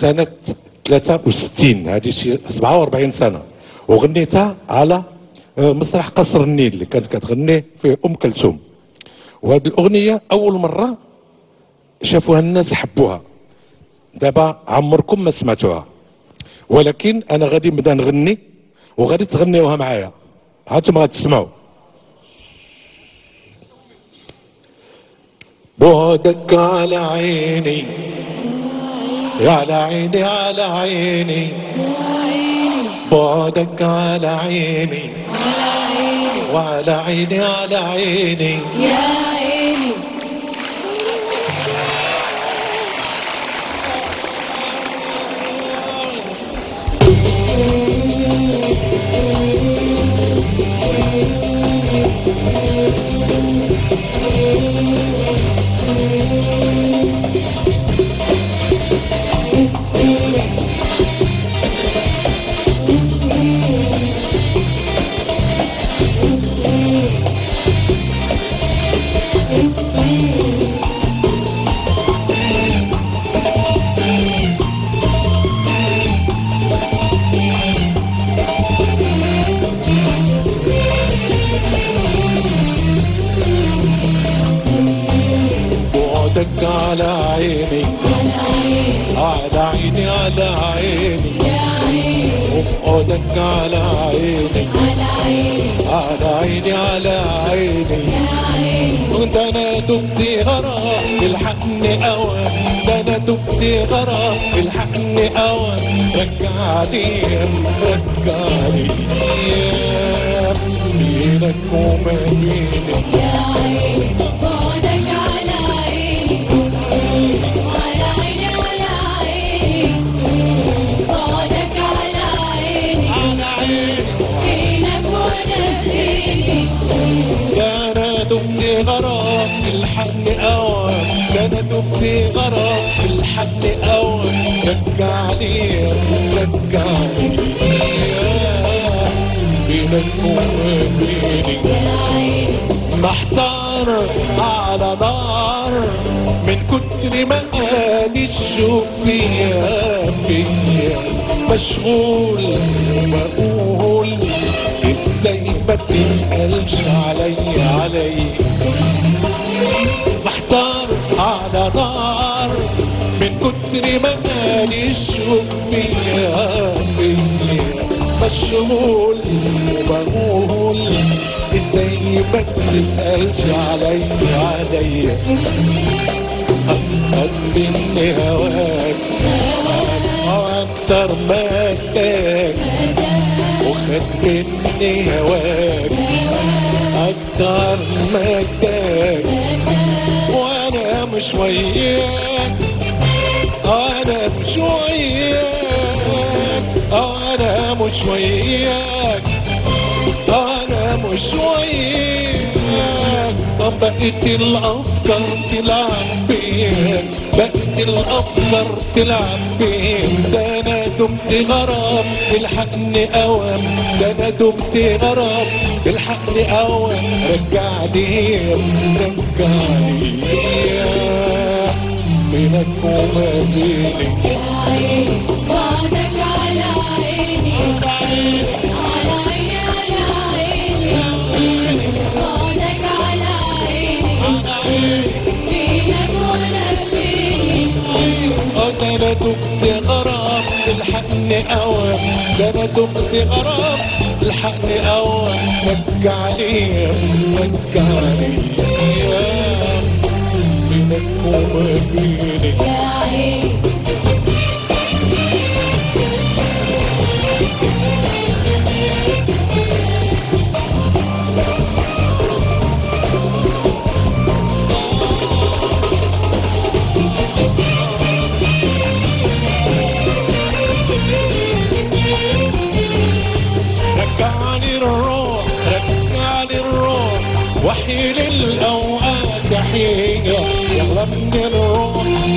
سنة 63 هذه شي 47 سنة. وغنيتها على آه، مسرح قصر النيل اللي كانت كتغني في أم كلثوم. وهذه الأغنية أول مرة شافوها الناس حبوها. دابا عمركم ما سمعتوها. ولكن أنا غادي نبدا نغني وغادي تغنيوها معايا. هانتم غتسمعوا بعدك على عيني على عيني على عيني بعدك على عيني وعلى عيني على عيني يا عيني بعدك على عيني على عيني على عيني وبعدك على عيني على عيني على عيني ده أنا دبت غرام الحقني اوام ده أنا دبت غرام الحقني اوام رجعني رجعني بينك وما بيني دبت غرام الحقني اوام رجعني رجعني يا بينك وما بيني يا عيني محتار على نار من كتر ما قادي الشوق فيا فيا مشغول وبقول إزاي ما تسألش علي علي. على نار من كتر ما الشوق فيا فيا مشغول وبقول إزاي ما تسألش علي علي؟ أكتر مني هواك أكتر ما اداك وخد مني هواك أكتر ما اداك وياك أنا مش وياك أنا مش وياك أنا مش وياك طب بقيت الافكار تلعب بيك بقيت الافكار تلعب بيك ده أنا دمت غرام الحقني اوام ده أنا دمت غرام الحقني اوام رجعني رجعني بينك وما بعدك على عيني على عيني على عيني بعدك على عيني فينك وأنا فيني ده أنا دمت غرام الحقني اوام ده أنا دمت غرام الحقني اوام رجعني رجعني يا بينك وما بيني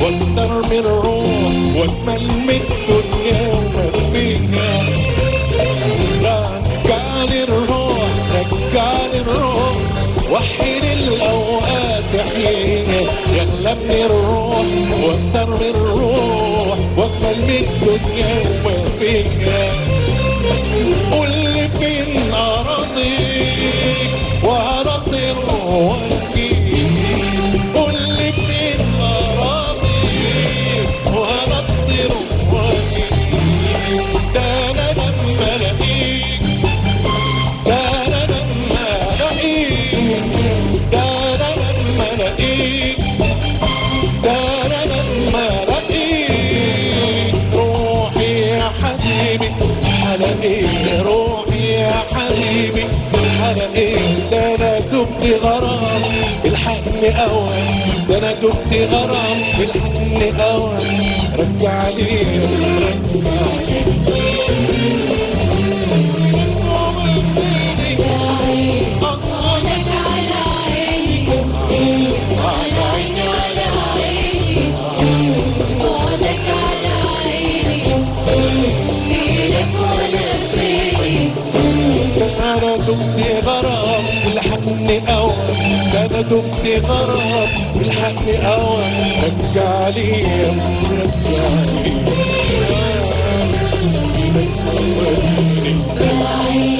وأكتر من الروح واجمل من الدنيا وما فيها رجعني الروح رجعني الروح. وحي للأوقات تحية يغلى من الروح وأكتر من الروح. واجمل من الدنيا وما فيها قول لي فين اراضيك حبيبي على إيه روحي يا حبيبي؟ على إيه ده أنا دبت غرام؟ الحقني اوان ده أنا دبت غرام. الحقني اوان رجع لي رجع لي. الهوى كنده اغتراب والحق قوى رجع لي رجع لي رجع لي